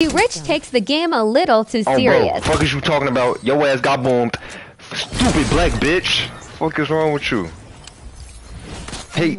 Rich takes the game a little too Oh, serious. bro, fuck is you talking about? Your ass got boomed. Stupid black bitch. Fuck is wrong with you? Hey,